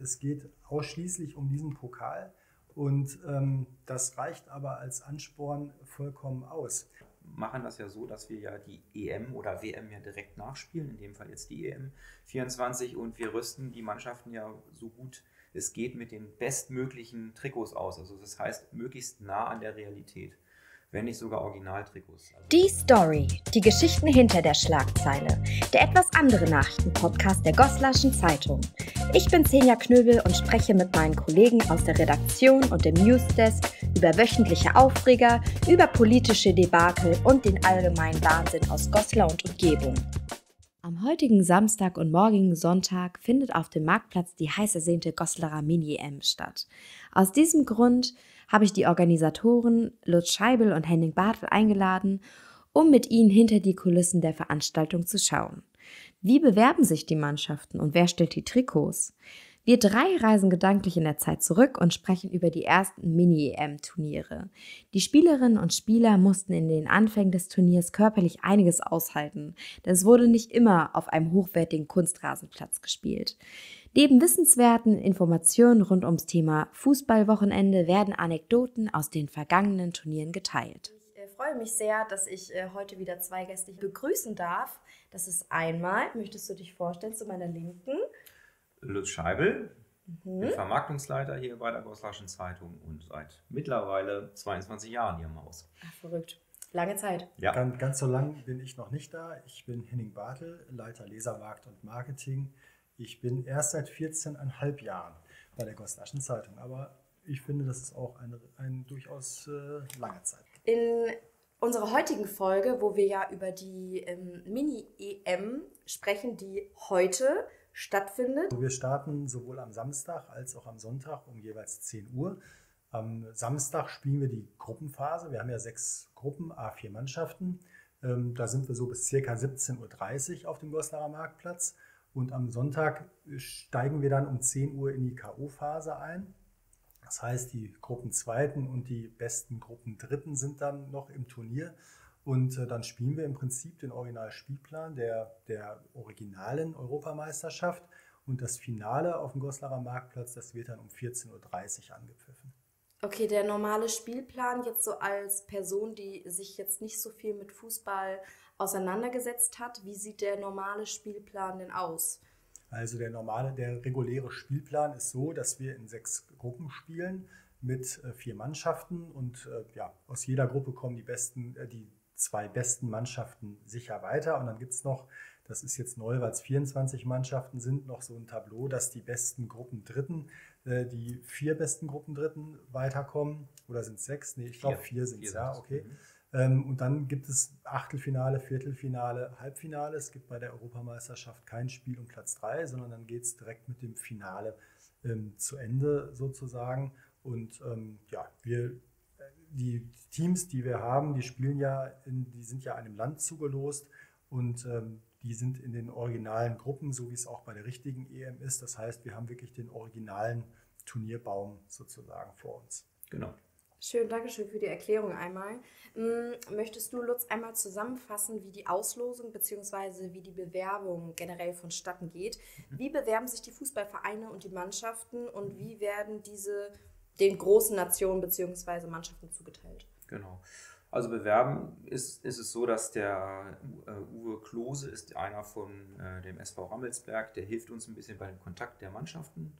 Es geht ausschließlich um diesen Pokal und ähm, das reicht aber als Ansporn vollkommen aus. Machen das ja so, dass wir ja die EM oder WM ja direkt nachspielen, in dem Fall jetzt die EM 24 und wir rüsten die Mannschaften ja so gut es geht mit den bestmöglichen Trikots aus. Also das heißt möglichst nah an der Realität wenn nicht sogar Originaltrikots. Also die Story, die Geschichten hinter der Schlagzeile, der etwas andere Nachrichtenpodcast der Goslaschen Zeitung. Ich bin Senja Knöbel und spreche mit meinen Kollegen aus der Redaktion und dem Newsdesk über wöchentliche Aufreger, über politische Debakel und den allgemeinen Wahnsinn aus Goslar und Umgebung. Am heutigen Samstag und morgigen Sonntag findet auf dem Marktplatz die heiß ersehnte Goslarer Mini-M statt. Aus diesem Grund habe ich die Organisatoren Lutz Scheibel und Henning Bartel eingeladen, um mit ihnen hinter die Kulissen der Veranstaltung zu schauen. Wie bewerben sich die Mannschaften und wer stellt die Trikots? Wir drei reisen gedanklich in der Zeit zurück und sprechen über die ersten Mini-EM-Turniere. Die Spielerinnen und Spieler mussten in den Anfängen des Turniers körperlich einiges aushalten, denn es wurde nicht immer auf einem hochwertigen Kunstrasenplatz gespielt. Neben wissenswerten Informationen rund ums Thema Fußballwochenende werden Anekdoten aus den vergangenen Turnieren geteilt. Ich äh, freue mich sehr, dass ich äh, heute wieder zwei Gäste begrüßen darf. Das ist einmal, möchtest du dich vorstellen, zu meiner Linken? Lutz Scheibel, mhm. bin Vermarktungsleiter hier bei der Goslaschen Zeitung und seit mittlerweile 22 Jahren hier im Haus. Ach, verrückt. Lange Zeit. Ja. Ganz, ganz so lang bin ich noch nicht da. Ich bin Henning Bartel, Leiter Lesermarkt und Marketing ich bin erst seit 14,5 Jahren bei der Goslaschen Zeitung, aber ich finde, das ist auch eine, eine durchaus äh, lange Zeit. In unserer heutigen Folge, wo wir ja über die ähm, Mini-EM sprechen, die heute stattfindet. Wir starten sowohl am Samstag als auch am Sonntag um jeweils 10 Uhr. Am Samstag spielen wir die Gruppenphase. Wir haben ja sechs Gruppen, A4 Mannschaften. Ähm, da sind wir so bis ca. 17.30 Uhr auf dem Goslarer Marktplatz. Und am Sonntag steigen wir dann um 10 Uhr in die K.O.-Phase ein. Das heißt, die Gruppen Zweiten und die besten Gruppen Dritten sind dann noch im Turnier. Und äh, dann spielen wir im Prinzip den Originalspielplan der, der originalen Europameisterschaft. Und das Finale auf dem Goslarer Marktplatz, das wird dann um 14.30 Uhr angepfiffen. Okay, der normale Spielplan jetzt so als Person, die sich jetzt nicht so viel mit Fußball auseinandergesetzt hat. Wie sieht der normale Spielplan denn aus? Also der normale, der reguläre Spielplan ist so, dass wir in sechs Gruppen spielen mit äh, vier Mannschaften und äh, ja, aus jeder Gruppe kommen die besten, äh, die zwei besten Mannschaften sicher weiter. Und dann gibt es noch, das ist jetzt neu, weil es 24 Mannschaften sind, noch so ein Tableau, dass die besten Gruppen Dritten, die vier besten Gruppen Dritten weiterkommen. Oder sind es sechs? Nee, ich glaube vier sind es, ja, okay. Mhm. Ähm, und dann gibt es Achtelfinale, Viertelfinale, Halbfinale. Es gibt bei der Europameisterschaft kein Spiel um Platz 3, sondern dann geht es direkt mit dem Finale ähm, zu Ende sozusagen. Und ähm, ja, wir, die Teams, die wir haben, die spielen ja, in, die sind ja einem Land zugelost und ähm, die sind in den originalen Gruppen, so wie es auch bei der richtigen EM ist. Das heißt, wir haben wirklich den originalen Turnierbaum sozusagen vor uns. Genau. Schön, danke schön für die Erklärung einmal. Hm, möchtest du, Lutz, einmal zusammenfassen, wie die Auslosung bzw. wie die Bewerbung generell vonstatten geht? Mhm. Wie bewerben sich die Fußballvereine und die Mannschaften und wie werden diese den großen Nationen bzw. Mannschaften zugeteilt? Genau. Also bewerben ist, ist es so, dass der äh, Uwe Klose ist einer von äh, dem SV Rammelsberg, der hilft uns ein bisschen bei dem Kontakt der Mannschaften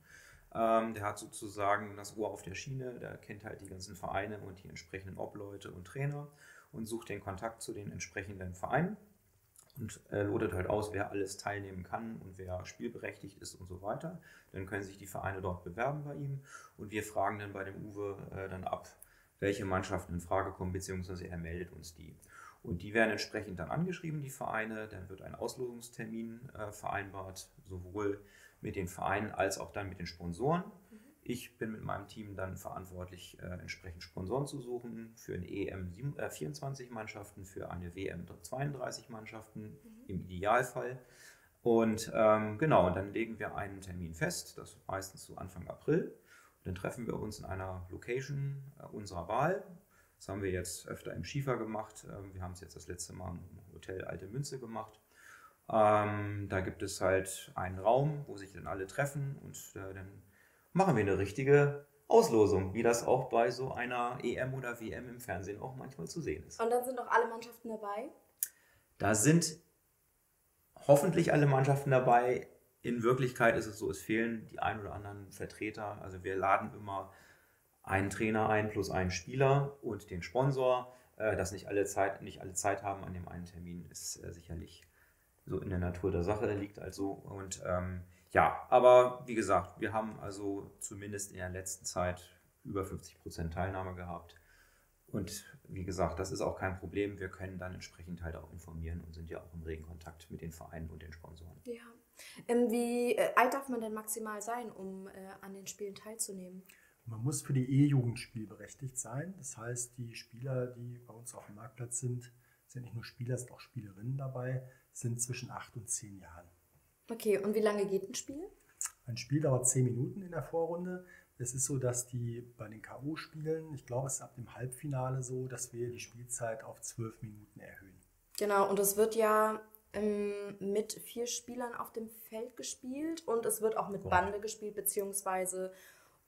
ähm, der hat sozusagen das Ohr auf der Schiene, der kennt halt die ganzen Vereine und die entsprechenden Obleute und Trainer und sucht den Kontakt zu den entsprechenden Vereinen und äh, lotet halt aus, wer alles teilnehmen kann und wer spielberechtigt ist und so weiter. Dann können sich die Vereine dort bewerben bei ihm und wir fragen dann bei dem Uwe äh, dann ab, welche Mannschaften in Frage kommen, beziehungsweise er meldet uns die. Und die werden entsprechend dann angeschrieben, die Vereine. Dann wird ein Auslosungstermin äh, vereinbart, sowohl mit den Vereinen als auch dann mit den Sponsoren. Ich bin mit meinem Team dann verantwortlich, äh, entsprechend Sponsoren zu suchen für eine EM 7, äh, 24 Mannschaften, für eine WM 32 Mannschaften mhm. im Idealfall. Und ähm, genau, und dann legen wir einen Termin fest, das meistens so Anfang April. Und dann treffen wir uns in einer Location äh, unserer Wahl. Das haben wir jetzt öfter im Schiefer gemacht. Ähm, wir haben es jetzt das letzte Mal im Hotel Alte Münze gemacht. Ähm, da gibt es halt einen Raum, wo sich dann alle treffen und äh, dann machen wir eine richtige Auslosung, wie das auch bei so einer EM oder WM im Fernsehen auch manchmal zu sehen ist. Und dann sind auch alle Mannschaften dabei? Da sind hoffentlich alle Mannschaften dabei. In Wirklichkeit ist es so, es fehlen die ein oder anderen Vertreter. Also wir laden immer einen Trainer ein plus einen Spieler und den Sponsor. Äh, dass nicht alle Zeit, nicht alle Zeit haben an dem einen Termin, ist äh, sicherlich so in der Natur der Sache, liegt also. Und ähm, ja, aber wie gesagt, wir haben also zumindest in der letzten Zeit über 50 Prozent Teilnahme gehabt. Und wie gesagt, das ist auch kein Problem. Wir können dann entsprechend halt auch informieren und sind ja auch im regen Kontakt mit den Vereinen und den Sponsoren. Ja. Ähm, wie äh, alt darf man denn maximal sein, um äh, an den Spielen teilzunehmen? Man muss für die E-Jugend spielberechtigt sein. Das heißt, die Spieler, die bei uns auf dem Marktplatz sind, sind nicht nur Spieler, sind auch Spielerinnen dabei, sind zwischen acht und zehn Jahren. Okay, und wie lange geht ein Spiel? Ein Spiel dauert zehn Minuten in der Vorrunde. Es ist so, dass die bei den K.O.-Spielen, ich glaube, es ist ab dem Halbfinale so, dass wir die Spielzeit auf zwölf Minuten erhöhen. Genau, und es wird ja ähm, mit vier Spielern auf dem Feld gespielt und es wird auch mit Bande gespielt, beziehungsweise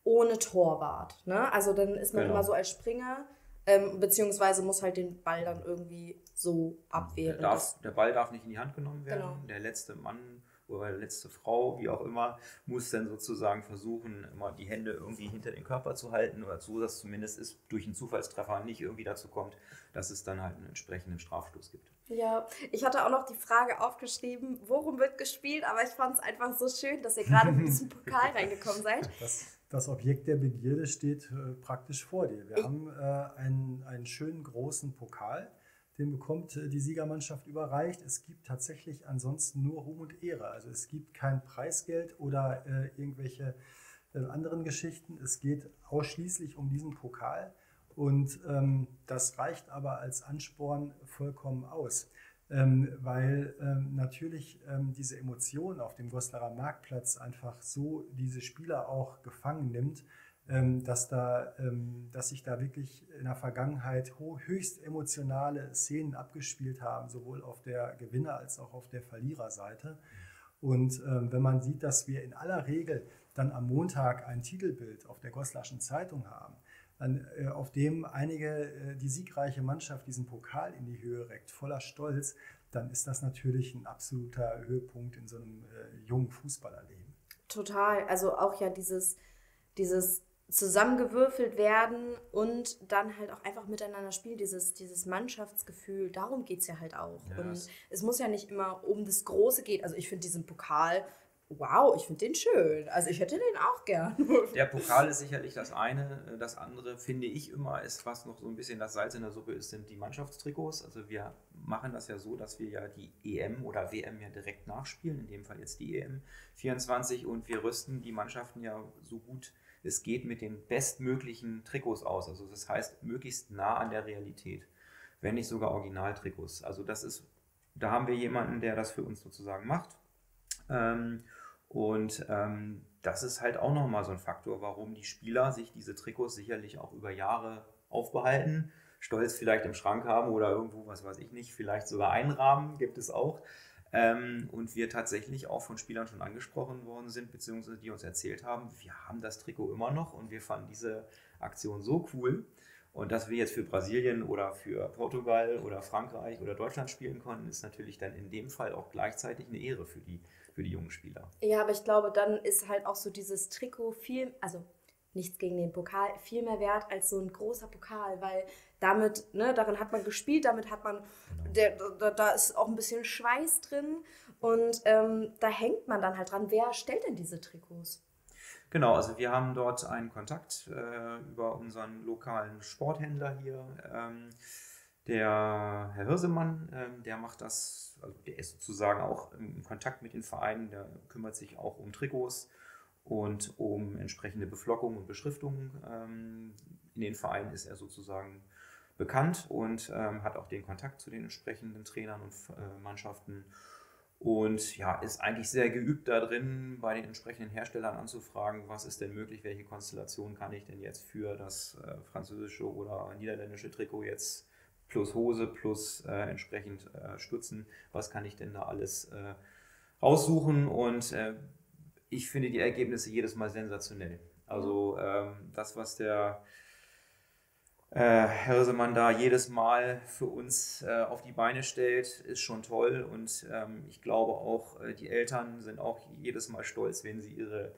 ohne Torwart. Ne? Also dann ist man genau. immer so als Springer, ähm, beziehungsweise muss halt den Ball dann irgendwie so abwehren. Der, darf, der Ball darf nicht in die Hand genommen werden. Genau. Der letzte Mann oder letzte Frau, wie auch immer, muss dann sozusagen versuchen, immer die Hände irgendwie hinter den Körper zu halten oder so, dass zumindest es durch einen Zufallstreffer nicht irgendwie dazu kommt, dass es dann halt einen entsprechenden Strafstoß gibt. Ja, ich hatte auch noch die Frage aufgeschrieben, worum wird gespielt, aber ich fand es einfach so schön, dass ihr gerade mit diesem Pokal reingekommen seid. Das, das, Objekt der Begierde steht äh, praktisch vor dir. Wir ich haben äh, einen, einen schönen großen Pokal den bekommt äh, die Siegermannschaft überreicht. Es gibt tatsächlich ansonsten nur Ruhm und Ehre. Also es gibt kein Preisgeld oder äh, irgendwelche äh, anderen Geschichten. Es geht ausschließlich um diesen Pokal. Und ähm, das reicht aber als Ansporn vollkommen aus. Ähm, weil ähm, natürlich ähm, diese Emotion auf dem Goslarer Marktplatz einfach so diese Spieler auch gefangen nimmt, dass, da, ähm, dass sich da wirklich in der Vergangenheit höchst emotionale Szenen abgespielt haben, sowohl auf der Gewinner- als auch auf der Verliererseite. Und ähm, wenn man sieht, dass wir in aller Regel dann am Montag ein Titelbild auf der Goslaschen Zeitung haben, an, äh, auf dem einige äh, die siegreiche Mannschaft diesen Pokal in die Höhe reckt, voller Stolz, dann ist das natürlich ein absoluter Höhepunkt in so einem äh, jungen Fußballerleben. Total. Also auch ja dieses, dieses zusammengewürfelt werden und dann halt auch einfach miteinander spielen, dieses, dieses Mannschaftsgefühl, darum geht es ja halt auch. Ja, und es muss ja nicht immer um das Große gehen. Also ich finde diesen Pokal, wow, ich finde den schön. Also ich hätte den auch gern. Der Pokal ist sicherlich das eine. Das andere finde ich immer, ist was noch so ein bisschen das Salz in der Suppe ist, sind die Mannschaftstrikots. Also wir machen das ja so, dass wir ja die EM oder WM ja direkt nachspielen, in dem Fall jetzt die EM 24 und wir rüsten die Mannschaften ja so gut es geht mit den bestmöglichen Trikots aus. Also das heißt, möglichst nah an der Realität, wenn nicht sogar Originaltrikots. Also das ist, da haben wir jemanden, der das für uns sozusagen macht. Ähm, und ähm, das ist halt auch nochmal so ein Faktor, warum die Spieler sich diese Trikots sicherlich auch über Jahre aufbehalten, stolz vielleicht im Schrank haben oder irgendwo, was weiß ich nicht, vielleicht sogar einrahmen, gibt es auch. Ähm, und wir tatsächlich auch von Spielern schon angesprochen worden sind, beziehungsweise die uns erzählt haben, wir haben das Trikot immer noch und wir fanden diese Aktion so cool. Und dass wir jetzt für Brasilien oder für Portugal oder Frankreich oder Deutschland spielen konnten, ist natürlich dann in dem Fall auch gleichzeitig eine Ehre für die, für die jungen Spieler. Ja, aber ich glaube, dann ist halt auch so dieses Trikot viel, also nichts gegen den Pokal, viel mehr wert als so ein großer Pokal, weil damit, ne, darin hat man gespielt, damit hat man, genau. der, da, da, ist auch ein bisschen Schweiß drin und ähm, da hängt man dann halt dran. Wer stellt denn diese Trikots? Genau, also wir haben dort einen Kontakt äh, über unseren lokalen Sporthändler hier. Ähm, der Herr Hirsemann, ähm, der macht das, also der ist sozusagen auch im Kontakt mit den Vereinen, der kümmert sich auch um Trikots und um entsprechende Beflockung und Beschriftung. Ähm, in den Vereinen ist er sozusagen bekannt und ähm, hat auch den Kontakt zu den entsprechenden Trainern und äh, Mannschaften und ja, ist eigentlich sehr geübt darin, bei den entsprechenden Herstellern anzufragen, was ist denn möglich, welche Konstellation kann ich denn jetzt für das äh, französische oder niederländische Trikot jetzt plus Hose, plus äh, entsprechend äh, Stutzen. Was kann ich denn da alles äh, raussuchen? Und äh, ich finde die Ergebnisse jedes Mal sensationell. Also ähm, das, was der äh, Hirsemann da jedes Mal für uns äh, auf die Beine stellt, ist schon toll. Und ähm, ich glaube auch, äh, die Eltern sind auch jedes Mal stolz, wenn sie ihre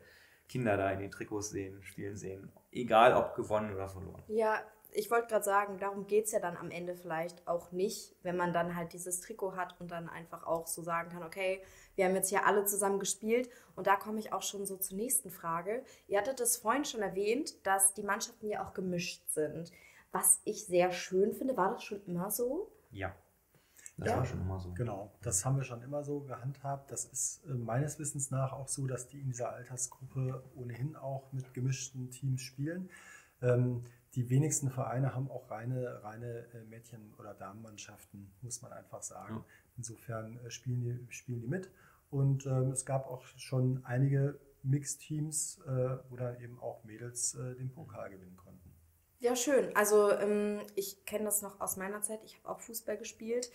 Kinder da in den Trikots sehen, spielen sehen. Egal ob gewonnen oder verloren. Ja, ich wollte gerade sagen, darum geht es ja dann am Ende vielleicht auch nicht, wenn man dann halt dieses Trikot hat und dann einfach auch so sagen kann, okay, wir haben jetzt hier alle zusammen gespielt. Und da komme ich auch schon so zur nächsten Frage. Ihr hattet es vorhin schon erwähnt, dass die Mannschaften ja auch gemischt sind was ich sehr schön finde. War das schon immer so? Ja. Das ja, war schon immer so. Genau, das haben wir schon immer so gehandhabt. Das ist äh, meines Wissens nach auch so, dass die in dieser Altersgruppe ohnehin auch mit gemischten Teams spielen. Ähm, die wenigsten Vereine haben auch reine, reine äh, Mädchen- oder Damenmannschaften, muss man einfach sagen. Insofern äh, spielen, die, spielen die mit. Und ähm, es gab auch schon einige Mixteams, äh, wo dann eben auch Mädels äh, den Pokal gewinnen konnten. Ja, schön. Also ähm, ich kenne das noch aus meiner Zeit. Ich habe auch Fußball gespielt.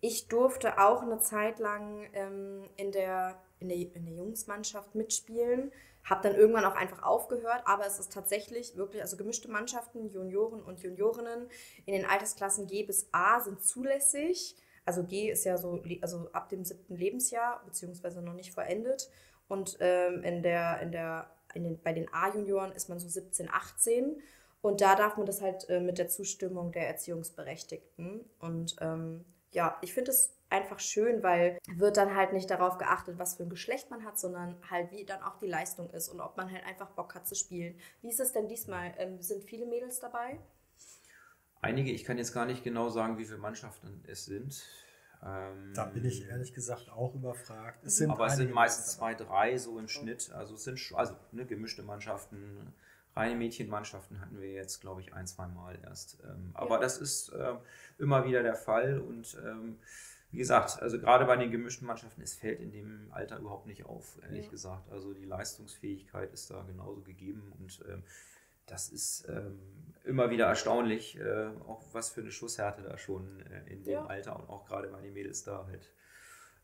Ich durfte auch eine Zeit lang ähm, in, der, in, der, in der Jungsmannschaft mitspielen. Habe dann irgendwann auch einfach aufgehört, aber es ist tatsächlich wirklich, also gemischte Mannschaften, Junioren und Juniorinnen in den Altersklassen G bis A sind zulässig. Also G ist ja so, also ab dem siebten Lebensjahr, beziehungsweise noch nicht vollendet. Und ähm, in der, in der, in den, bei den A-Junioren ist man so 17, 18. Und da darf man das halt äh, mit der Zustimmung der Erziehungsberechtigten. Und ähm, ja, ich finde es einfach schön, weil wird dann halt nicht darauf geachtet, was für ein Geschlecht man hat, sondern halt wie dann auch die Leistung ist und ob man halt einfach Bock hat zu spielen. Wie ist es denn diesmal? Ähm, sind viele Mädels dabei? Einige, ich kann jetzt gar nicht genau sagen, wie viele Mannschaften es sind. Ähm, da bin ich ehrlich gesagt auch überfragt. Es aber es sind meistens zwei, drei so im Schnitt. Also es sind also ne, gemischte Mannschaften, Reine Mädchenmannschaften hatten wir jetzt, glaube ich, ein, zwei Mal erst. Ähm, aber ja. das ist äh, immer wieder der Fall und ähm, wie gesagt, also gerade bei den gemischten Mannschaften, es fällt in dem Alter überhaupt nicht auf, ehrlich ja. gesagt. Also die Leistungsfähigkeit ist da genauso gegeben und ähm, das ist ähm, immer wieder erstaunlich, äh, auch was für eine Schusshärte da schon äh, in dem ja. Alter und auch gerade bei den Mädels da halt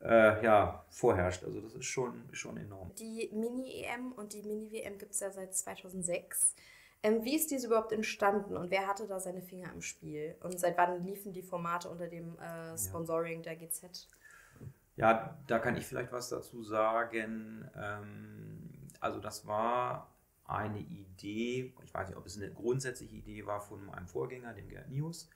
äh, ja, vorherrscht. Also das ist schon, schon enorm. Die Mini-EM und die Mini-WM gibt es ja seit 2006. Ähm, wie ist diese überhaupt entstanden und wer hatte da seine Finger im Spiel? Und seit wann liefen die Formate unter dem äh, Sponsoring ja. der GZ? Ja, da kann ich vielleicht was dazu sagen. Ähm, also das war eine Idee, ich weiß nicht, ob es eine grundsätzliche Idee war von meinem Vorgänger, dem Gerd Nius.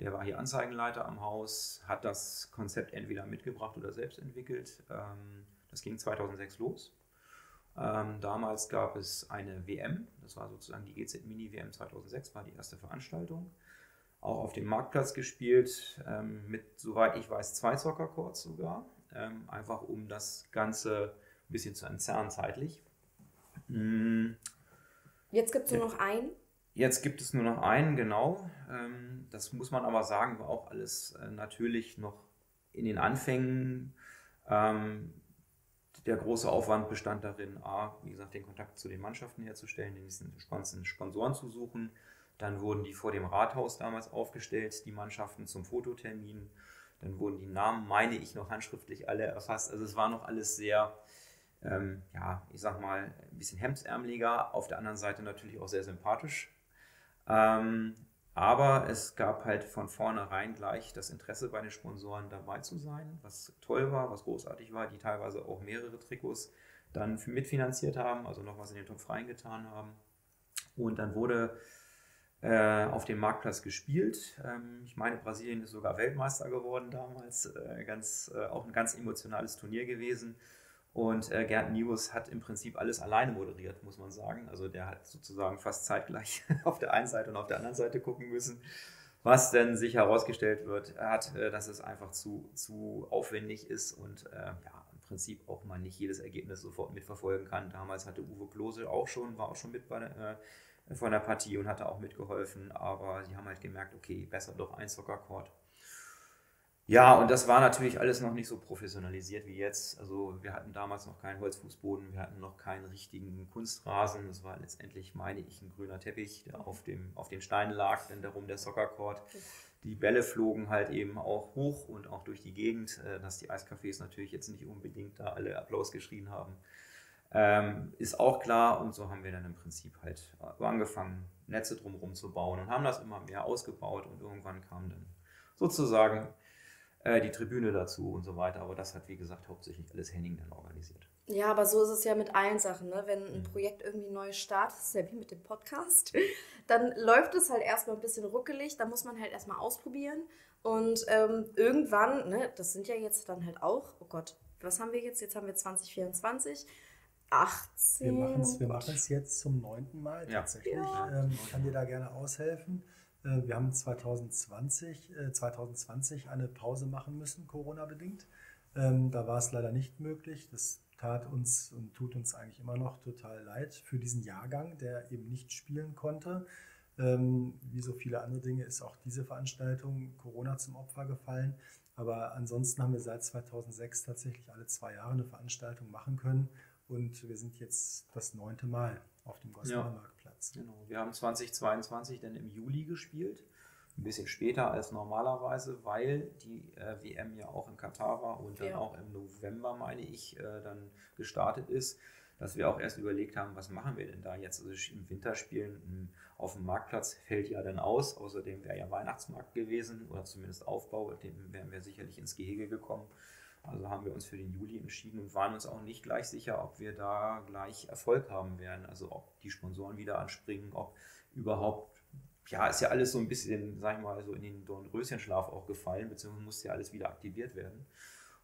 Der war hier Anzeigenleiter am Haus, hat das Konzept entweder mitgebracht oder selbst entwickelt. Ähm, das ging 2006 los. Ähm, damals gab es eine WM, das war sozusagen die GZ Mini WM 2006, war die erste Veranstaltung. Auch auf dem Marktplatz gespielt, ähm, mit, soweit ich weiß, zwei Soccer-Courts sogar. einfach um das Ganze ein bisschen zu entzerren zeitlich. Mm. Jetzt gibt es nur noch einen. Jetzt gibt es nur noch einen, genau. Ähm, das muss man aber sagen, war auch alles äh, natürlich noch in den Anfängen. Ähm, der große Aufwand bestand darin, A, wie gesagt, den Kontakt zu den Mannschaften herzustellen, den spannendsten Sponsoren zu suchen. Dann wurden die vor dem Rathaus damals aufgestellt, die Mannschaften zum Fototermin. Dann wurden die Namen, meine ich, noch handschriftlich alle erfasst. Also es war noch alles sehr, ähm, ja, ich sag mal, ein bisschen hemdsärmeliger. Auf der anderen Seite natürlich auch sehr sympathisch. Ähm, aber es gab halt von vornherein gleich das Interesse bei den Sponsoren dabei zu sein, was toll war, was großartig war, die teilweise auch mehrere Trikots dann mitfinanziert haben, also noch was in den Topf reingetan haben. Und dann wurde äh, auf dem Marktplatz gespielt. Ähm, ich meine, Brasilien ist sogar Weltmeister geworden damals. Äh, ganz, äh, auch ein ganz emotionales Turnier gewesen. Und äh, Gerd Nius hat im Prinzip alles alleine moderiert, muss man sagen. Also der hat sozusagen fast zeitgleich auf der einen Seite und auf der anderen Seite gucken müssen. Was denn sich herausgestellt wird, hat, äh, dass es einfach zu, zu aufwendig ist und äh, ja, im Prinzip auch man nicht jedes Ergebnis sofort mitverfolgen kann. Damals hatte Uwe Klose auch schon, war auch schon mit bei der, äh, von der Partie und hatte auch mitgeholfen, aber sie haben halt gemerkt, okay, besser doch ein Soccer-Court. Ja, und das war natürlich alles noch nicht so professionalisiert wie jetzt. Also wir hatten damals noch keinen Holzfußboden, wir hatten noch keinen richtigen Kunstrasen. Das war letztendlich, meine ich, ein grüner Teppich, der auf, dem, auf den Steinen lag, denn darum der Soccercourt. die Bälle flogen halt eben auch hoch und auch durch die Gegend, äh, dass die Eiscafés natürlich jetzt nicht unbedingt da alle Applaus geschrien haben. Ähm, ist auch klar und so haben wir dann im Prinzip halt angefangen, Netze drumherum zu bauen und haben das immer mehr ausgebaut und irgendwann kam dann sozusagen äh, die Tribüne dazu und so weiter. Aber das hat, wie gesagt, hauptsächlich alles Henning dann organisiert. Ja, aber so ist es ja mit allen Sachen. Ne? Wenn ein mhm. Projekt irgendwie neu startet, ist ja wie mit dem Podcast, dann läuft es halt erstmal ein bisschen ruckelig, dann muss man halt erstmal ausprobieren. Und ähm, irgendwann, ne, das sind ja jetzt dann halt auch, oh Gott, was haben wir jetzt? Jetzt haben wir 2024. 18. Wir machen es wir jetzt zum neunten Mal tatsächlich. Ja. Ähm, ich kann dir da gerne aushelfen. Äh, wir haben 2020, äh, 2020 eine Pause machen müssen, Corona-bedingt. Ähm, da war es leider nicht möglich. Das tat uns und tut uns eigentlich immer noch total leid für diesen Jahrgang, der eben nicht spielen konnte. Ähm, wie so viele andere Dinge ist auch diese Veranstaltung Corona zum Opfer gefallen. Aber ansonsten haben wir seit 2006 tatsächlich alle zwei Jahre eine Veranstaltung machen können. Und wir sind jetzt das neunte Mal auf dem Goslar Marktplatz. Genau. Wir haben 2022 dann im Juli gespielt ein bisschen später als normalerweise, weil die äh, WM ja auch in Katar war und dann ja. auch im November, meine ich, äh, dann gestartet ist, dass wir auch erst überlegt haben, was machen wir denn da jetzt? Also im Winterspielen hm, auf dem Marktplatz fällt ja dann aus. Außerdem wäre ja Weihnachtsmarkt gewesen oder zumindest Aufbau, dem wären wir sicherlich ins Gehege gekommen. Also haben wir uns für den Juli entschieden und waren uns auch nicht gleich sicher, ob wir da gleich Erfolg haben werden. Also ob die Sponsoren wieder anspringen, ob überhaupt ja, ist ja alles so ein bisschen, sag ich mal, so in den Dornröschenschlaf auch gefallen, beziehungsweise musste ja alles wieder aktiviert werden.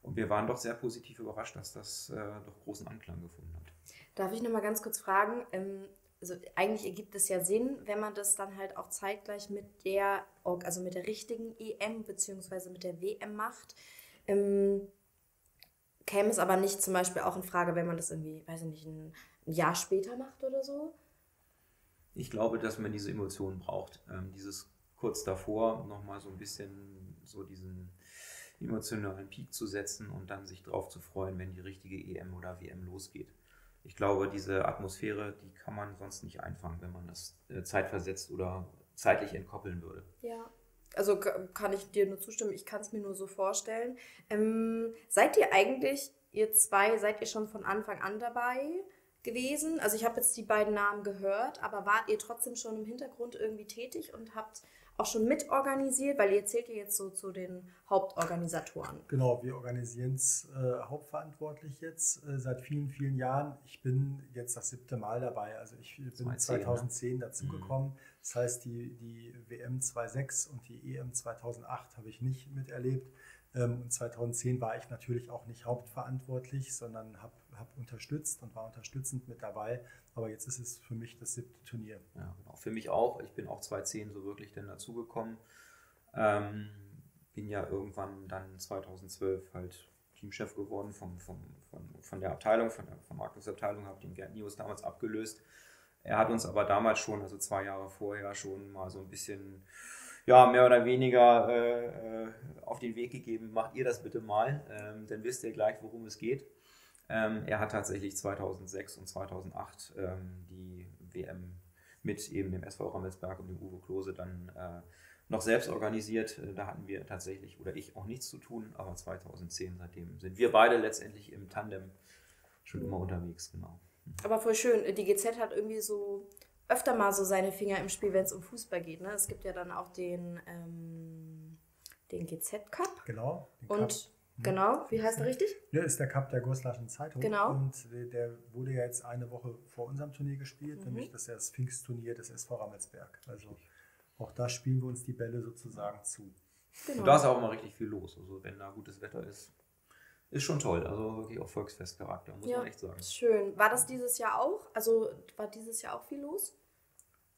Und wir waren doch sehr positiv überrascht, dass das äh, doch großen Anklang gefunden hat. Darf ich nochmal ganz kurz fragen? Ähm, also eigentlich ergibt es ja Sinn, wenn man das dann halt auch zeitgleich mit der, also mit der richtigen EM beziehungsweise mit der WM macht. Ähm, käme es aber nicht zum Beispiel auch in Frage, wenn man das irgendwie, weiß ich nicht, ein, ein Jahr später macht oder so? ich glaube, dass man diese Emotionen braucht. Ähm, dieses kurz davor nochmal so ein bisschen so diesen emotionalen Peak zu setzen und dann sich darauf zu freuen, wenn die richtige EM oder WM losgeht. Ich glaube, diese Atmosphäre, die kann man sonst nicht einfangen, wenn man das äh, zeitversetzt oder zeitlich entkoppeln würde. Ja, also kann ich dir nur zustimmen, ich kann es mir nur so vorstellen. Ähm, seid ihr eigentlich, ihr zwei, seid ihr schon von Anfang an dabei? gewesen? Also ich habe jetzt die beiden Namen gehört, aber wart ihr trotzdem schon im Hintergrund irgendwie tätig und habt auch schon mitorganisiert, weil ihr zählt ja jetzt so zu den Hauptorganisatoren. Genau, wir organisieren es äh, hauptverantwortlich jetzt äh, seit vielen, vielen Jahren. Ich bin jetzt das siebte Mal dabei. Also ich bin 2010, 2010 ne? dazugekommen. Mhm. Das heißt, die, die WM 2006 und die EM 2008 habe ich nicht miterlebt. Ähm, und 2010 war ich natürlich auch nicht hauptverantwortlich, sondern habe hab unterstützt und war unterstützend mit dabei. Aber jetzt ist es für mich das siebte Turnier. Ja, genau. Für mich auch. Ich bin auch 2010 so wirklich dann dazugekommen. Ähm, bin ja irgendwann dann 2012 halt Teamchef geworden vom, vom, von, von der Abteilung, von der Vermarktungsabteilung, habe den Gerd Nios damals abgelöst. Er hat uns aber damals schon, also zwei Jahre vorher, schon mal so ein bisschen ja, mehr oder weniger äh, äh, auf den Weg gegeben, macht ihr das bitte mal, ähm, dann wisst ihr gleich, worum es geht. Ähm, er hat tatsächlich 2006 und 2008 ähm, die WM mit eben dem SV Rammelsberg und dem Uwe Klose dann äh, noch selbst organisiert. Äh, da hatten wir tatsächlich, oder ich, auch nichts zu tun, aber 2010 seitdem sind wir beide letztendlich im Tandem schon immer unterwegs, genau. Aber voll schön. Die GZ hat irgendwie so öfter mal so seine Finger im Spiel, wenn es um Fußball geht. Ne? Es gibt ja dann auch den, ähm, den GZ Cup. Genau. Und Cup. Genau, wie heißt er richtig? Ja, ist der Cup der Goslaschen Zeitung. Genau. Und der wurde ja jetzt eine Woche vor unserem Turnier gespielt, mhm. nämlich das Pfingstturnier des SV Rammelsberg. Also auch da spielen wir uns die Bälle sozusagen zu. Genau. Und da ist auch immer richtig viel los. Also wenn da gutes Wetter ist, ist schon toll. Also wirklich auch Volksfestcharakter, muss ja, man echt sagen. Schön. War das dieses Jahr auch? Also war dieses Jahr auch viel los?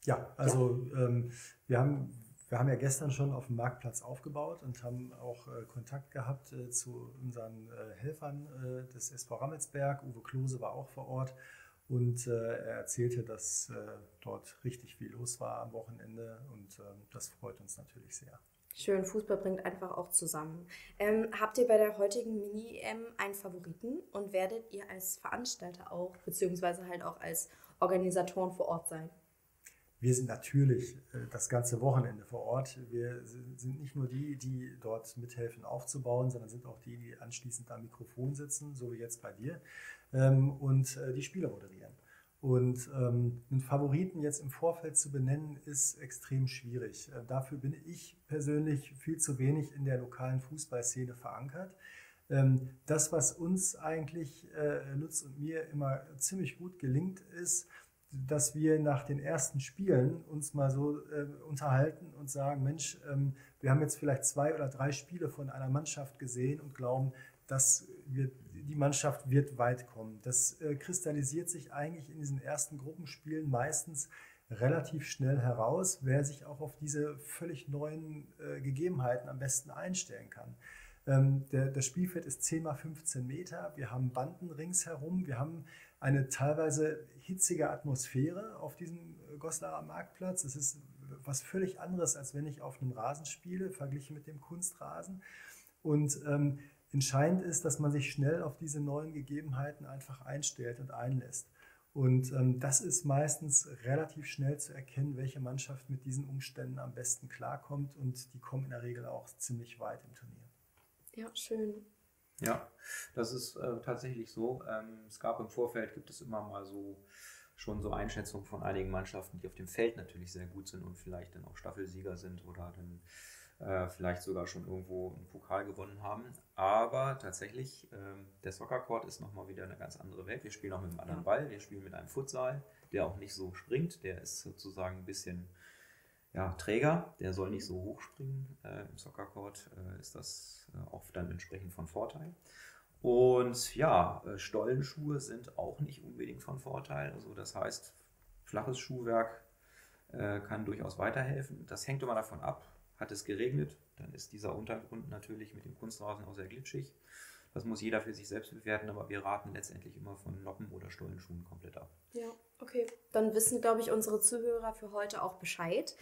Ja, also ja. Ähm, wir, haben, wir haben ja gestern schon auf dem Marktplatz aufgebaut und haben auch äh, Kontakt gehabt äh, zu unseren äh, Helfern äh, des SV Rammelsberg. Uwe Klose war auch vor Ort und äh, er erzählte, dass äh, dort richtig viel los war am Wochenende und ähm, das freut uns natürlich sehr. Schön, Fußball bringt einfach auch zusammen. Ähm, habt ihr bei der heutigen Mini-EM einen Favoriten und werdet ihr als Veranstalter auch, beziehungsweise halt auch als Organisatoren vor Ort sein? Wir sind natürlich äh, das ganze Wochenende vor Ort. Wir sind nicht nur die, die dort mithelfen aufzubauen, sondern sind auch die, die anschließend am Mikrofon sitzen, so wie jetzt bei dir, ähm, und äh, die Spiele moderieren. Und ähm, einen Favoriten jetzt im Vorfeld zu benennen, ist extrem schwierig. Äh, dafür bin ich persönlich viel zu wenig in der lokalen Fußballszene verankert. Ähm, das, was uns eigentlich, Lutz und mir, immer ziemlich gut gelingt, ist, dass wir nach den ersten Spielen uns mal so äh, unterhalten und sagen, Mensch, ähm, wir haben jetzt vielleicht zwei oder drei Spiele von einer Mannschaft gesehen und glauben, dass wir, die Mannschaft wird weit kommen. Das äh, kristallisiert sich eigentlich in diesen ersten Gruppenspielen meistens relativ schnell heraus, wer sich auch auf diese völlig neuen äh, Gegebenheiten am besten einstellen kann. Ähm, der, das Spielfeld ist 10 mal 15 Meter, wir haben Banden ringsherum, wir haben eine teilweise hitzige Atmosphäre auf diesem äh, Goslarer Marktplatz. Es ist was völlig anderes, als wenn ich auf einem Rasen spiele, verglichen mit dem Kunstrasen. Und ähm, entscheidend ist, dass man sich schnell auf diese neuen Gegebenheiten einfach einstellt und einlässt. Und ähm, das ist meistens relativ schnell zu erkennen, welche Mannschaft mit diesen Umständen am besten klarkommt. Und die kommen in der Regel auch ziemlich weit im Turnier. Ja, schön. Ja, das ist äh, tatsächlich so. Ähm, es gab im Vorfeld, gibt es immer mal so schon so Einschätzungen von einigen Mannschaften, die auf dem Feld natürlich sehr gut sind und vielleicht dann auch Staffelsieger sind oder dann äh, vielleicht sogar schon irgendwo einen Pokal gewonnen haben. Aber tatsächlich, äh, der Soccer-Court ist nochmal wieder eine ganz andere Welt. Wir spielen auch mit einem anderen Ball, wir spielen mit einem Futsal, der auch nicht so springt, der ist sozusagen ein bisschen ja, Träger, der soll nicht so hoch springen. Äh, Im Soccercourt äh, ist das äh, oft dann entsprechend von Vorteil. Und ja, äh, Stollenschuhe sind auch nicht unbedingt von Vorteil. Also das heißt, flaches Schuhwerk äh, kann durchaus weiterhelfen. Das hängt immer davon ab. Hat es geregnet, dann ist dieser Untergrund natürlich mit dem Kunstrasen auch sehr glitschig. Das muss jeder für sich selbst bewerten, aber wir raten letztendlich immer von Noppen- oder Stollenschuhen komplett ab. Ja, okay. Dann wissen, glaube ich, unsere Zuhörer für heute auch Bescheid.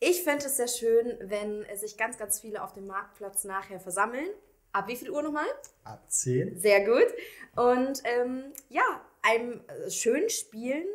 Ich fände es sehr schön, wenn sich ganz, ganz viele auf dem Marktplatz nachher versammeln. Ab wie viel Uhr nochmal? Ab 10. Sehr gut. Und ähm, ja, einem äh, schönen Spielen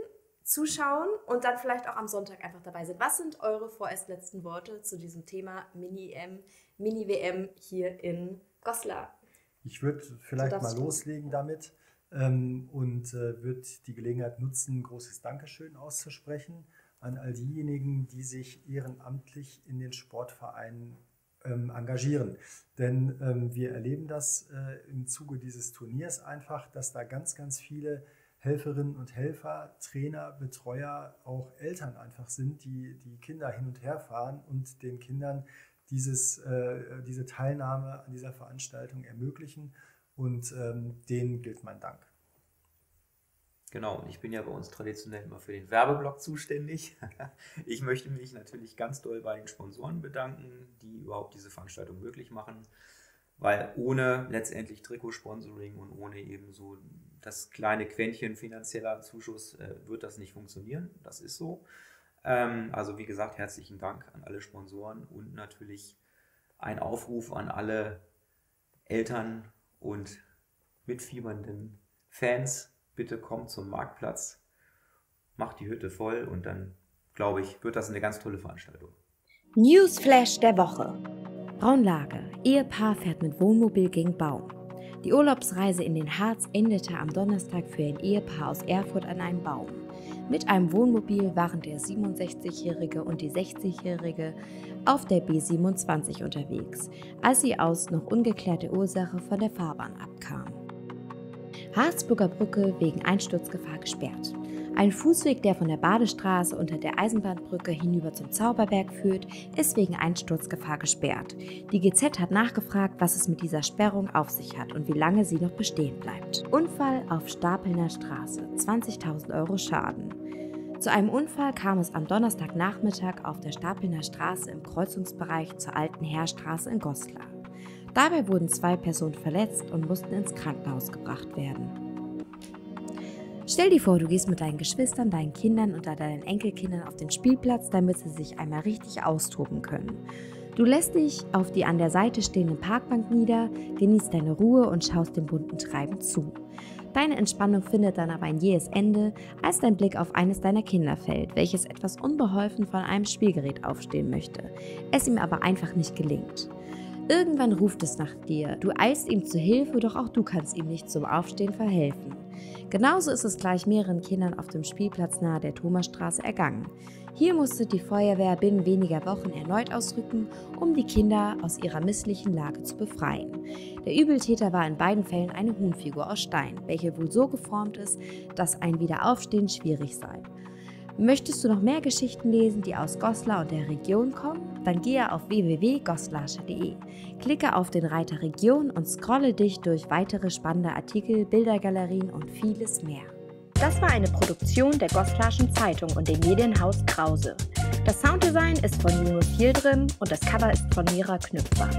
zuschauen und dann vielleicht auch am Sonntag einfach dabei sind. Was sind eure vorerst letzten Worte zu diesem Thema Mini-M, Mini-WM hier in Goslar? Ich würde vielleicht mal loslegen damit ähm, und äh, würde die Gelegenheit nutzen, ein großes Dankeschön auszusprechen an all diejenigen, die sich ehrenamtlich in den Sportvereinen ähm, engagieren. Denn ähm, wir erleben das äh, im Zuge dieses Turniers einfach, dass da ganz, ganz viele Helferinnen und Helfer, Trainer, Betreuer, auch Eltern einfach sind, die die Kinder hin und her fahren und den Kindern dieses, äh, diese Teilnahme an dieser Veranstaltung ermöglichen. Und ähm, denen gilt mein Dank. Genau, und ich bin ja bei uns traditionell immer für den Werbeblock zuständig. Ich möchte mich natürlich ganz doll bei den Sponsoren bedanken, die überhaupt diese Veranstaltung möglich machen, weil ohne letztendlich Trikotsponsoring und ohne eben so das kleine Quäntchen finanzieller Zuschuss äh, wird das nicht funktionieren. Das ist so. Ähm, also wie gesagt, herzlichen Dank an alle Sponsoren und natürlich ein Aufruf an alle Eltern und mitfiebernden Fans, bitte kommt zum Marktplatz, macht die Hütte voll und dann, glaube ich, wird das eine ganz tolle Veranstaltung. Newsflash der Woche. Braunlage. Ehepaar fährt mit Wohnmobil gegen Baum. Die Urlaubsreise in den Harz endete am Donnerstag für ein Ehepaar aus Erfurt an einem Baum. Mit einem Wohnmobil waren der 67-Jährige und die 60-Jährige auf der B27 unterwegs, als sie aus noch ungeklärter Ursache von der Fahrbahn abkamen. Harzburger Brücke wegen Einsturzgefahr gesperrt. Ein Fußweg, der von der Badestraße unter der Eisenbahnbrücke hinüber zum Zauberberg führt, ist wegen Einsturzgefahr gesperrt. Die GZ hat nachgefragt, was es mit dieser Sperrung auf sich hat und wie lange sie noch bestehen bleibt. Unfall auf Stapelner Straße, 20.000 Euro Schaden. Zu einem Unfall kam es am Donnerstagnachmittag auf der Stapelner Straße im Kreuzungsbereich zur Alten Heerstraße in Goslar. Dabei wurden zwei Personen verletzt und mussten ins Krankenhaus gebracht werden. Stell dir vor, du gehst mit deinen Geschwistern, deinen Kindern und deinen Enkelkindern auf den Spielplatz, damit sie sich einmal richtig austoben können. Du lässt dich auf die an der Seite stehende Parkbank nieder, genießt deine Ruhe und schaust dem bunten Treiben zu. Deine Entspannung findet dann aber ein jähes Ende, als dein Blick auf eines deiner Kinder fällt, welches etwas unbeholfen von einem Spielgerät aufstehen möchte, es ihm aber einfach nicht gelingt. Irgendwann ruft es nach dir, du eilst ihm zu Hilfe, doch auch du kannst ihm nicht zum Aufstehen verhelfen. Genauso ist es gleich mehreren Kindern auf dem Spielplatz nahe der Thomasstraße ergangen. Hier musste die Feuerwehr binnen weniger Wochen erneut ausrücken, um die Kinder aus ihrer misslichen Lage zu befreien. Der Übeltäter war in beiden Fällen eine Huhnfigur aus Stein, welche wohl so geformt ist, dass ein Wiederaufstehen schwierig sei. Möchtest du noch mehr Geschichten lesen, die aus Goslar und der Region kommen? Dann gehe auf www.goslasche.de. Klicke auf den Reiter Region und scrolle dich durch weitere spannende Artikel, Bildergalerien und vieles mehr. Das war eine Produktion der Goslarschen Zeitung und dem Medienhaus Krause. Das Sounddesign ist von Juno Fieldrim und das Cover ist von Mira Knüpfer.